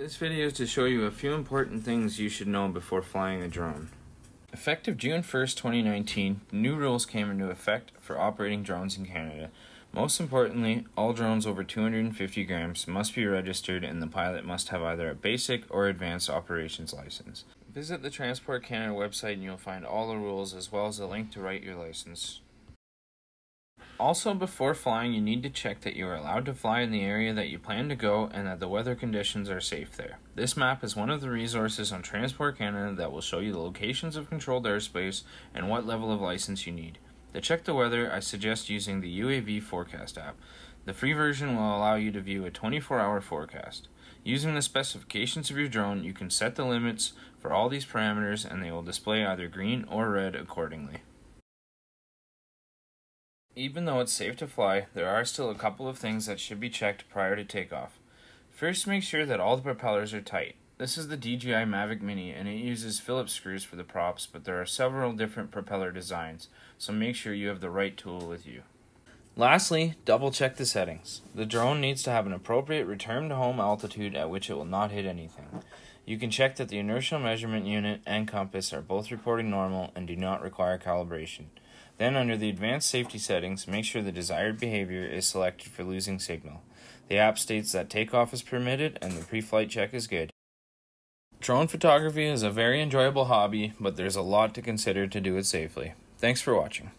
This video is to show you a few important things you should know before flying a drone. Effective June 1st, 2019, new rules came into effect for operating drones in Canada. Most importantly, all drones over 250 grams must be registered and the pilot must have either a basic or advanced operations license. Visit the Transport Canada website and you'll find all the rules as well as a link to write your license. Also, before flying, you need to check that you are allowed to fly in the area that you plan to go and that the weather conditions are safe there. This map is one of the resources on Transport Canada that will show you the locations of controlled airspace and what level of license you need. To check the weather, I suggest using the UAV Forecast app. The free version will allow you to view a 24 hour forecast. Using the specifications of your drone, you can set the limits for all these parameters and they will display either green or red accordingly. Even though it's safe to fly, there are still a couple of things that should be checked prior to takeoff. First, make sure that all the propellers are tight. This is the DJI Mavic Mini and it uses Phillips screws for the props, but there are several different propeller designs, so make sure you have the right tool with you. Lastly, double check the settings. The drone needs to have an appropriate return to home altitude at which it will not hit anything. You can check that the inertial measurement unit and compass are both reporting normal and do not require calibration. Then, under the advanced safety settings, make sure the desired behavior is selected for losing signal. The app states that takeoff is permitted and the pre flight check is good. Drone photography is a very enjoyable hobby, but there's a lot to consider to do it safely. Thanks for watching.